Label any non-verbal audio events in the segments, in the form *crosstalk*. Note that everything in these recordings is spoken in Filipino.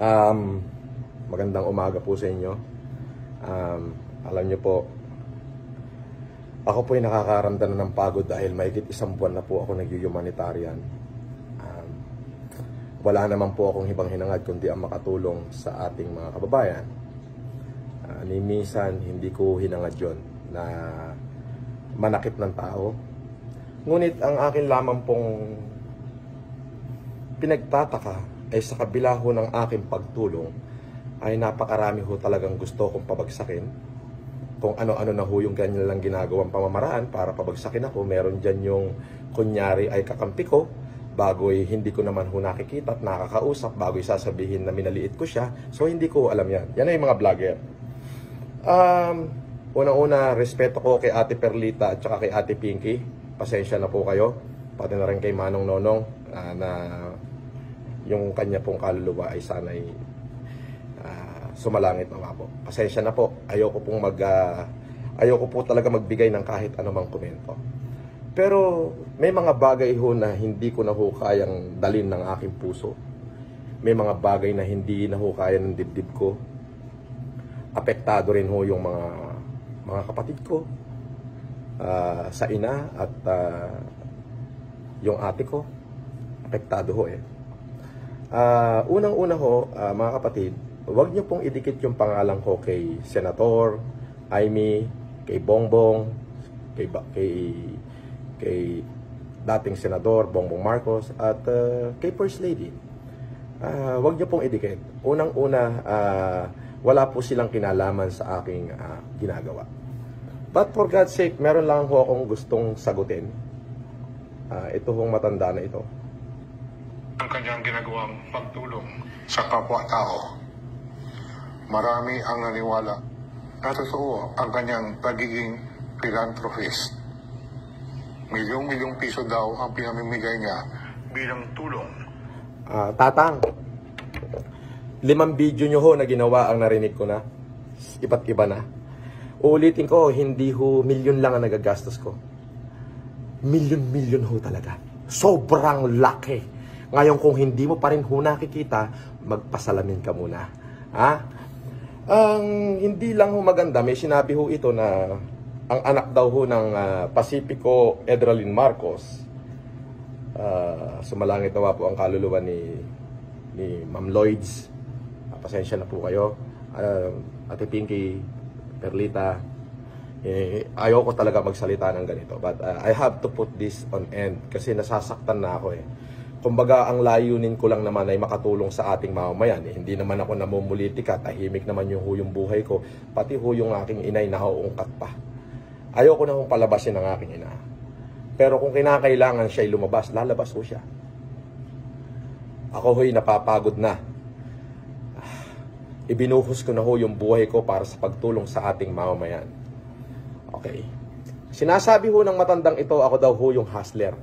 Um, magandang umaga po sa inyo. Um, alam niyo po, ako po ay nakakaramdam na ng pagod dahil mahigit isang buwan na po ako nag-humanitarian. Um, wala naman po akong ibang hinangad kundi ang makatulong sa ating mga kababayan. Uh, ni minsan, hindi ko hinangad yon na manakit ng tao. Ngunit ang akin lamang pong pinagtataka ay sa kabila ho ng aking pagtulong ay napakarami ho talagang gusto kong pabagsakin. Kung ano-ano na ho yung ganyan lang ginagawang pamamaraan para pabagsakin ako. Meron dyan yung kunyari ay kakampi ko bago'y hindi ko naman ho nakikita at nakakausap bago'y sasabihin na minaliit ko siya. So hindi ko alam yan. Yan ay mga vlogger. Um, Unang-una, respeto ko kay Ate Perlita at saka kay Ate Pinky. Pasensya na po kayo. Pati na rin kay Manong Nonong uh, na yung kanya pong kaluluwa ay sanay uh, sumalangit nawa po. Pasensya na po. Ayoko pong mag uh, ayoko po talaga magbigay ng kahit anumang komento. Pero may mga bagay ho na hindi ko na ho kayang dalin ng aking puso. May mga bagay na hindi na ho kaya ng dibdib ko. Apektado rin ho yung mga mga kapatid ko uh, sa ina at uh, yung ate ko. Apektado ho eh. Uh, Unang-una ho, uh, mga kapatid, huwag niyo pong idikit yung pangalan ko kay Senator, Aimee, kay Bongbong, kay, kay, kay dating Senador Bongbong Marcos, at uh, kay First Lady. Uh, huwag niyo pong idikit. Unang-una, uh, wala po silang kinalaman sa aking uh, ginagawa. But for God's sake, meron lang ho akong gustong sagutin. Uh, ito hong matanda na ito ang kanyang ginagawang pagtulong sa kapwa-tao. Marami ang naniwala na totoo ang kanyang pagiging philanthropist. Milyong-milyong piso daw ang pinamimigay niya bilang tulong. Uh, tatang, limang video nyo ho na ginawa ang narinig ko na. Iba't iba na. Uulitin ko, hindi ho milyon lang ang nagagastos ko. Milyon-milyon ho talaga. Sobrang laki ngayon kung hindi mo pa rin ho nakikita, magpasalamin ka muna. Ha? Ang hindi lang ho maganda, may sinabi ho ito na ang anak daw ho ng uh, Pacifico Edralin Marcos, uh, sumalangit nawa po ang kaluluwa ni, ni Ma'am Lloyds. Uh, pasensya na po kayo. Uh, Ate Pinky, Perlita, eh, ayoko talaga magsalita ng ganito. But uh, I have to put this on end kasi nasasaktan na ako eh. Kumbaga, ang layunin ko lang naman ay makatulong sa ating mamamayan. Eh, hindi naman ako namumulitika, tahimik naman yung huyong buhay ko, pati huyong aking inay na nauungkat pa. Ayoko na kong palabasin ang aking ina. Pero kung kinakailangan siya'y lumabas, lalabas ko siya. Ako ho'y napapagod na. Ibinuhos ko na ho yung buhay ko para sa pagtulong sa ating mamamayan. Okay. Sinasabi ho ng matandang ito, ako daw ho yung hustler.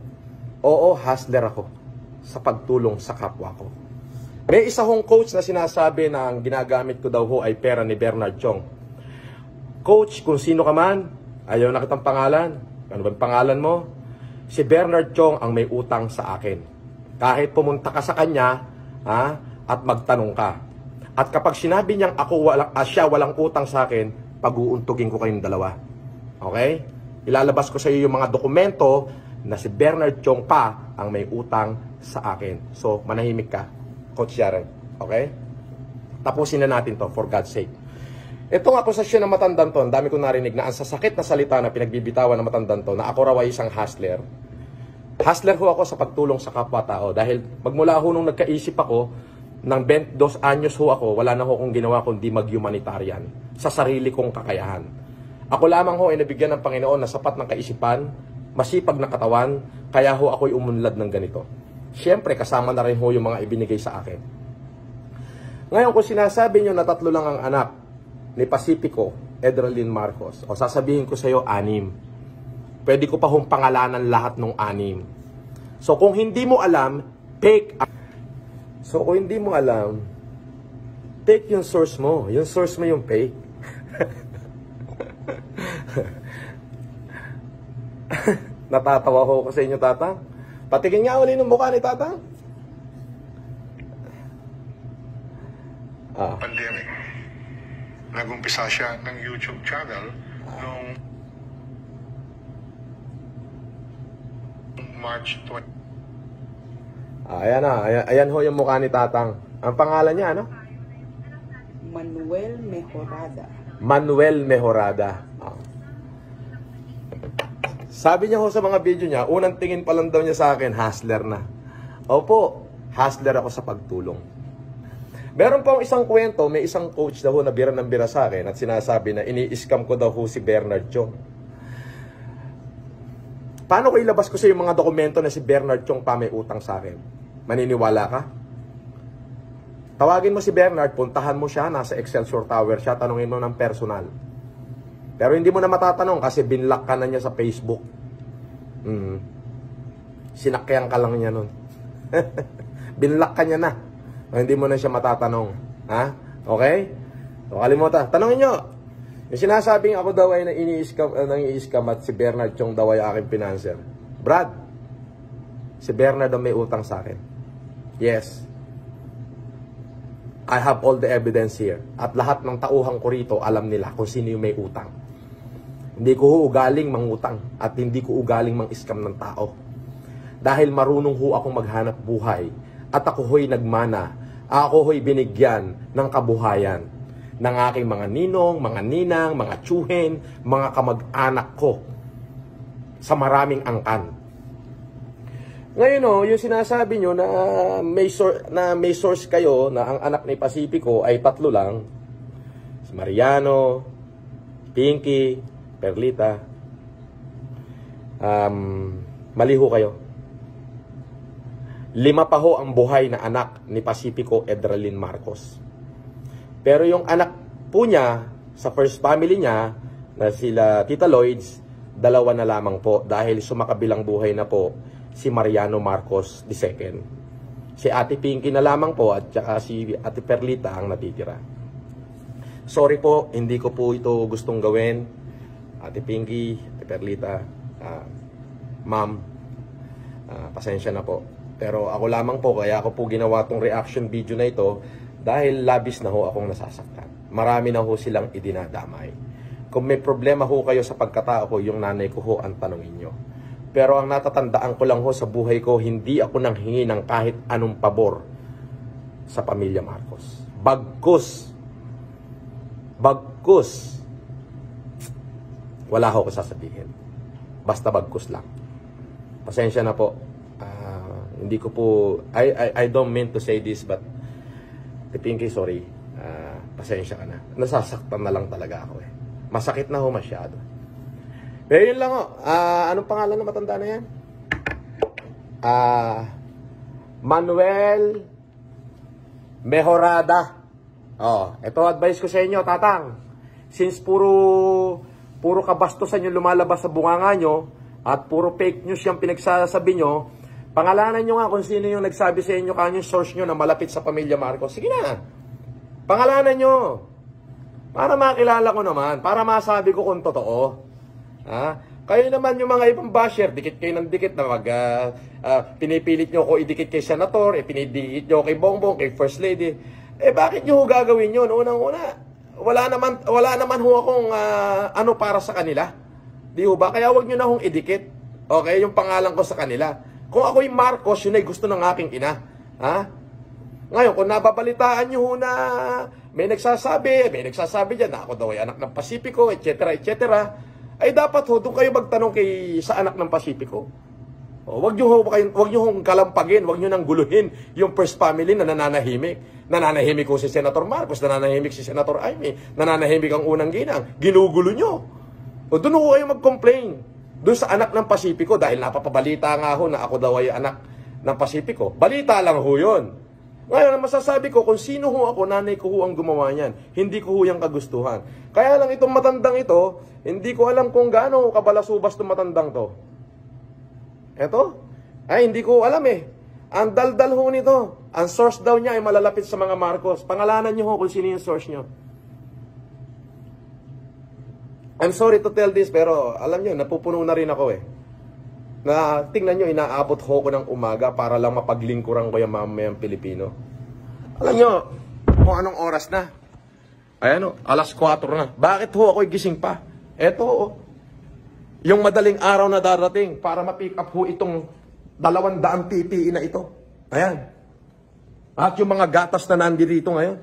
Oo, hustler ako sa pagtulong sa kapwa ko. May isa hong coach na sinasabi na ang ginagamit ko daw ho ay pera ni Bernard Chong. Coach, kung sino ka man, ayaw na kitang pangalan. Ano ba pangalan mo? Si Bernard Chong ang may utang sa akin. Kahit pumunta ka sa kanya, ha, at magtanong ka. At kapag sinabi niyang ako wala, ah, siya walang utang sa akin, pag-uuntugin ko kayong dalawa. Okay? Ilalabas ko sa iyo yung mga dokumento na si Bernard Chong pa ang may utang sa akin. So, manahimik ka, Coach Sharon. Okay? Tapusin na natin to, for God's sake. Itong akusasyon ng matandang to, dami ko narinig na ang sasakit na salita na pinagbibitawan ng matandang to, na ako raw ay isang hustler. Hustler ho ako sa pagtulong sa kapwa-tao dahil magmula ho nung nagkaisip ako, ng 22 anyos ho ako, wala na ho akong ginawa kundi mag-humanitarian sa sarili kong kakayahan. Ako lamang ho ay nabigyan ng Panginoon na sapat ng kaisipan, masipag na katawan, kaya ho ako'y umunlad ng ganito. Siyempre, kasama na rin ho yung mga ibinigay sa akin. Ngayon, kung sinasabi nyo na tatlo lang ang anak ni Pacifico, Edralyn Marcos, o sasabihin ko sa iyo, anim. Pwede ko pa hong pangalanan lahat ng anim. So, kung hindi mo alam, take So, kung hindi mo alam, take yung source mo. Yung source mo yung fake. *laughs* Natatawa ko sa inyo, Tatang. Patikin nga uli ng mukha ni Tatang. Ah. pandemic. Nagumpisa siya ng YouTube channel noong March 20. Ah, ayan na, ayan, ayan ho yung mukha ni Tatang. Ang pangalan niya, ano? Manuel Mejorada. Manuel Mejorada. Sabi niya ho sa mga video niya, unang tingin pa lang daw niya sa akin, hustler na. Opo, hustler ako sa pagtulong. Meron pa isang kwento, may isang coach daw ho na bira ng bira sa akin at sinasabi na ini-scam ko daw ho si Bernard Chong. Paano ko ilabas ko sa yung mga dokumento na si Bernard Chong pa may utang sa akin? Maniniwala ka? Tawagin mo si Bernard, puntahan mo siya, nasa Excelsior Tower siya, tanungin mo ng personal. Pero hindi mo na matatanong kasi binlock ka na niya sa Facebook. Mm. Sinakyan ka lang niya nun. *laughs* binlock ka niya na. O, hindi mo na siya matatanong. Ha? Okay? So, kalimutan. Tanongin nyo. Yung sinasabing ako daw ay na ini-scam, uh, nang-i-scam at si Bernard Chong daw ay aking financer. Brad, si Bernard ang may utang sa akin. Yes. I have all the evidence here. At lahat ng tauhan ko rito, alam nila kung sino yung may utang. Hindi ko ugaling mangutang at hindi ko ugaling mang-scam ng tao. Dahil marunong ho akong maghanap buhay at ako ho'y nagmana. Ako ho'y binigyan ng kabuhayan ng aking mga ninong, mga ninang, mga tsuhin, mga kamag-anak ko sa maraming angkan. Ngayon oh, yung sinasabi nyo na may source, na may source kayo na ang anak ni Pacifico ay tatlo lang. Si Mariano, Pinky, Perlita. Um, mali ho kayo. Lima pa ho ang buhay na anak ni Pacifico Edralin Marcos. Pero yung anak po niya sa first family niya na sila Tita Lloyds, dalawa na lamang po dahil sumakabilang buhay na po si Mariano Marcos II. Si Ate Pinky na lamang po at saka si Ate Perlita ang natitira. Sorry po, hindi ko po ito gustong gawin. Ate Pinky, Ate Perlita, ah, Ma'am, ah, pasensya na po. Pero ako lamang po, kaya ako po ginawa tong reaction video na ito dahil labis na ho akong nasasaktan. Marami na ho silang idinadamay. Kung may problema ho kayo sa pagkatao ko, yung nanay ko ho ang tanongin nyo. Pero ang natatandaan ko lang ho sa buhay ko, hindi ako nang hingi ng kahit anong pabor sa pamilya Marcos. Bagkus. Bagkus. Wala ho ko sasabihin. Basta bagkus lang. Pasensya na po. Ah, hindi ko po, I, I, I don't mean to say this, but Te Pinky, sorry. Ah, pasensya ka na. Nasasaktan na lang talaga ako eh. Masakit na ho masyado. Pero yun lang ho. Ah, anong pangalan na matanda na yan? Ah, Manuel Mejorada. Oh, ito advice ko sa inyo, tatang. Since puro puro kabastusan yung lumalabas sa bunganga nyo at puro fake news yung pinagsasabi nyo, pangalanan nyo nga kung sino yung nagsabi sa inyo kanyang source nyo na malapit sa pamilya Marcos. Sige na. Pangalanan nyo. Para makilala ko naman. Para masabi ko kung totoo. Ha? Kayo naman yung mga ibang basher, dikit kayo ng dikit na mag, ah, ah, pinipilit nyo ko idikit kay senator, eh, pinidikit nyo kay Bongbong, kay First Lady. Eh bakit nyo gagawin yun? Unang-una, wala naman, wala naman ho akong ah, ano para sa kanila. Di ho ba? Kaya wag nyo na hong idikit. Okay, yung pangalan ko sa kanila. Kung ako'y Marcos, yun ay gusto ng aking ina. Ha? Ngayon, kung nababalitaan nyo ho na may nagsasabi, may nagsasabi dyan na ako daw ay anak ng Pasipiko, etc., etc., ay dapat ho, doon kayo magtanong kay sa anak ng Pasipiko. O, wag nyo ho, kayo, wag nyo hong kalampagin, wag nyo nang guluhin yung first family na nananahimik. Nananahimik ko si Senator Marcos, nananahimik si Senator Amy, nananahimik ang unang ginang. Ginugulo nyo. O doon ho kayo mag-complain. Doon sa anak ng Pasipiko, dahil napapabalita nga ho na ako daw ay anak ng Pasipiko. Balita lang ho yun. Ngayon, ang masasabi ko, kung sino ho ako, nanay ko ho ang gumawa niyan. Hindi ko ho yung kagustuhan. Kaya lang itong matandang ito, hindi ko alam kung gaano kabalasubas itong matandang to. Eto? Ay, hindi ko alam eh. Ang daldal ho nito, ang source daw niya ay malalapit sa mga Marcos. Pangalanan niyo ho kung sino yung source niyo. I'm sorry to tell this, pero alam niyo, napupuno na rin ako eh. Na tingnan niyo, inaabot ho ko ng umaga para lang mapaglingkuran ko yung mamayang Pilipino. Alam niyo, kung anong oras na. Ayan o, alas 4 na. Bakit ho ako'y gising pa? Eto o. Yung madaling araw na darating para ma-pick up ho itong dalawang daang PPE na ito. Ayan. At yung mga gatas na nandito ngayon.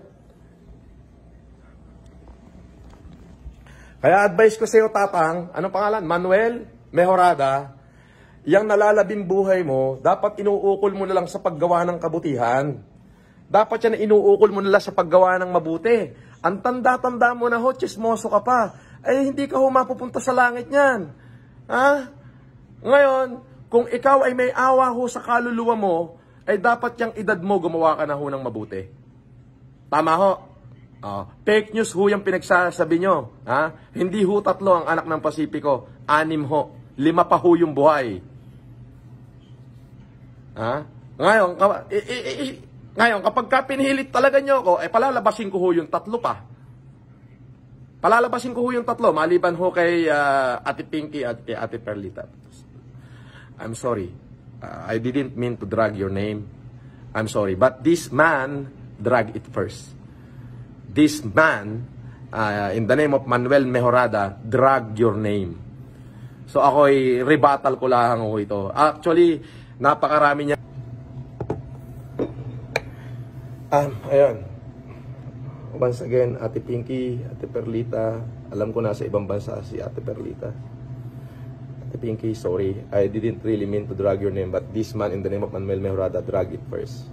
Kaya advice ko sa iyo, Tatang, anong pangalan? Manuel Mejorada, yung nalalabing buhay mo, dapat inuukol mo na lang sa paggawa ng kabutihan. Dapat yan inuukol mo na lang sa paggawa ng mabuti. Ang tanda-tanda mo na ho, chismoso ka pa. Ay, hindi ka ho mapupunta sa langit niyan. Ha? Ngayon, kung ikaw ay may awa ho sa kaluluwa mo, ay dapat yung edad mo gumawa ka na ho ng mabuti. Tama ho? Oh, fake news ho yung pinagsasabi nyo. Ha? Hindi ho tatlo ang anak ng Pasipiko. Anim ho. Lima pa ho yung buhay. Ha? Ngayon, ka- i- i- i- ngayon, kapag ka pinihilit talaga nyo ako, eh palalabasin ko ho yung tatlo pa. Palalabasin ko ho yung tatlo, maliban ho kay ah, Ate Pinky at kay Ate Perlita. I'm sorry. Uh, I didn't mean to drag your name. I'm sorry. But this man drag it first. This man, uh, in the name of Manuel Mejorada, drag your name. So ako'y rebuttal ko lang ho ito. Actually, napakarami niya. Um, ayun. Once again, Ate Pinky, Ate Perlita, alam ko nasa ibang bansa si Ate Perlita. Ate Pinky, sorry. I didn't really mean to drag your name, but this man in the name of Manuel Mejorada drag it first.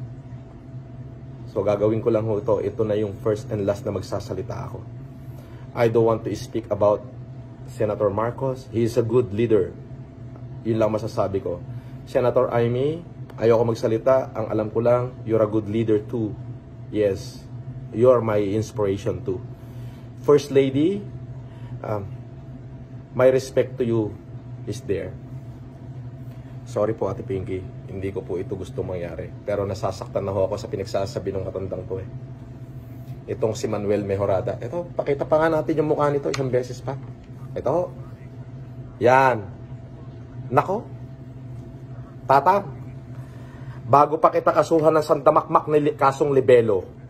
So gagawin ko lang ho ito. Ito na yung first and last na magsasalita ako. I don't want to speak about Senator Marcos. He is a good leader. Yun lang masasabi ko. Senator Amy, ayoko magsalita. Ang alam ko lang, you're a good leader too. Yes, you're my inspiration too. First Lady, um, my respect to you is there. Sorry po Ate Pinky, hindi ko po ito gusto mangyari. Pero nasasaktan na ho ako sa pinagsasabi ng katandang to eh. Itong si Manuel Mejorada. Ito, pakita pa nga natin yung mukha nito isang beses pa. Ito. Yan. Nako. Tata. Bago pa kita kasuhan ng sandamakmak na kasong libelo,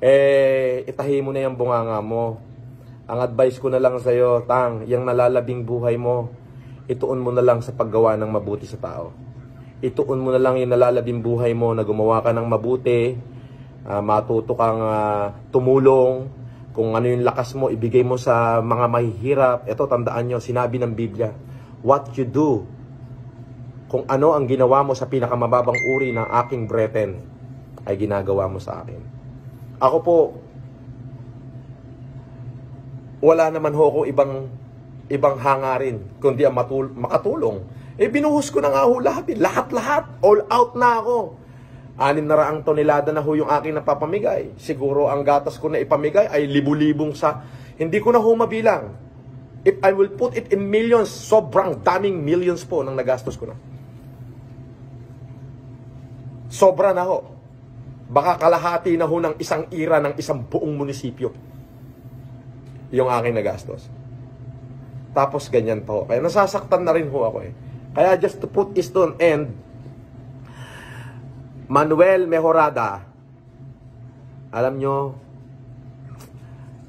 eh, itahi mo na yung bunganga mo. Ang advice ko na lang sa'yo, Tang, yung nalalabing buhay mo, ituon mo na lang sa paggawa ng mabuti sa tao. Ituon mo na lang yung nalalabing buhay mo na gumawa ka ng mabuti, ah, matuto kang ah, tumulong, kung ano yung lakas mo, ibigay mo sa mga mahihirap. Ito, tandaan nyo, sinabi ng Biblia, what you do, kung ano ang ginawa mo sa pinakamababang uri ng aking bretten, ay ginagawa mo sa akin. Ako po, wala naman ho ako ibang ibang hangarin kundi ang matul- makatulong. Eh binuhos ko na nga ho lahat, eh. lahat-lahat, all out na ako. Anim na raang tonelada na ho yung aking napapamigay. Siguro ang gatas ko na ipamigay ay libu-libong sa... Hindi ko na ho mabilang. If I will put it in millions, sobrang daming millions po nang nagastos ko na. Sobra na ho. Baka kalahati na ho ng isang ira ng isang buong munisipyo. Yung aking nagastos. Tapos ganyan pa ho. Kaya nasasaktan na rin ho ako eh. Kaya just to put this to an end, Manuel Mejorada, alam nyo,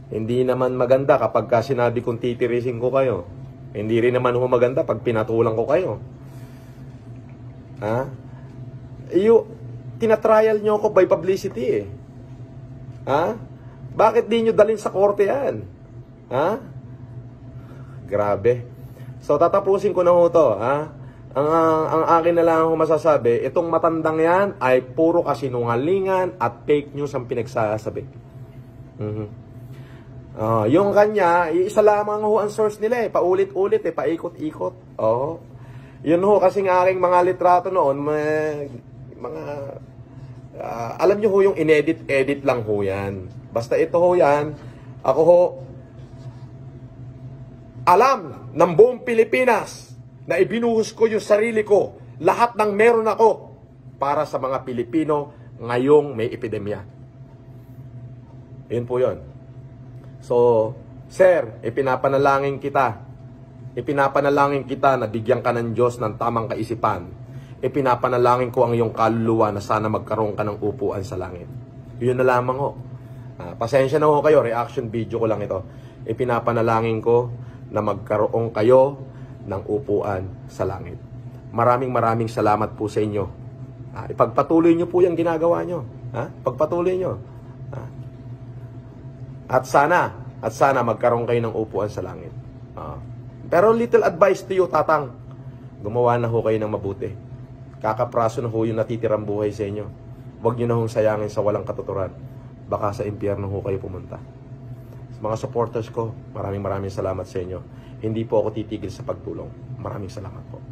hindi naman maganda kapag ka sinabi kong titirisin ko kayo. Hindi rin naman ho maganda pag pinatulang ko kayo. Ha? Iyo, tinatrial nyo ako by publicity eh. Ha? Bakit di nyo dalhin sa korte yan? Ha? Grabe. So, tatapusin ko na ho to, ha? Ang, ang, ang akin na lang ako masasabi, itong matandang yan ay puro kasinungalingan at fake news ang pinagsasabi. Mhm. Ah, yung kanya, isa lamang ho ang source nila eh. Paulit-ulit eh, paikot-ikot. Oo. Yun ho, kasing aking mga litrato noon, may, mga, ah, alam nyo ho yung inedit-edit lang ho yan. Basta ito ho yan, ako ho, alam ng buong Pilipinas na ibinuhos ko yung sarili ko, lahat ng meron ako para sa mga Pilipino ngayong may epidemya. Yun po yun. So, Sir, ipinapanalangin kita. Ipinapanalangin kita na bigyan ka ng Diyos ng tamang kaisipan. Ipinapanalangin ko ang iyong kaluluwa na sana magkaroon ka ng upuan sa langit. Yun na lamang ho. Ah, pasensya na ho kayo, reaction video ko lang ito. Ipinapanalangin ko na magkaroon kayo ng upuan sa langit. Maraming maraming salamat po sa inyo. Ah, ipagpatuloy nyo po yung ginagawa nyo. Ha? Pagpatuloy nyo. Ah. At sana, at sana magkaroon kayo ng upuan sa langit. Ah. Pero little advice to you, tatang. Gumawa na ho kayo ng mabuti. Kakapraso na ho yung natitirang buhay sa inyo. Huwag nyo na hong sayangin sa walang katuturan. Baka sa impyerno ho kayo pumunta. Sa mga supporters ko, maraming maraming salamat sa inyo. Hindi po ako titigil sa pagtulong. Maraming salamat po.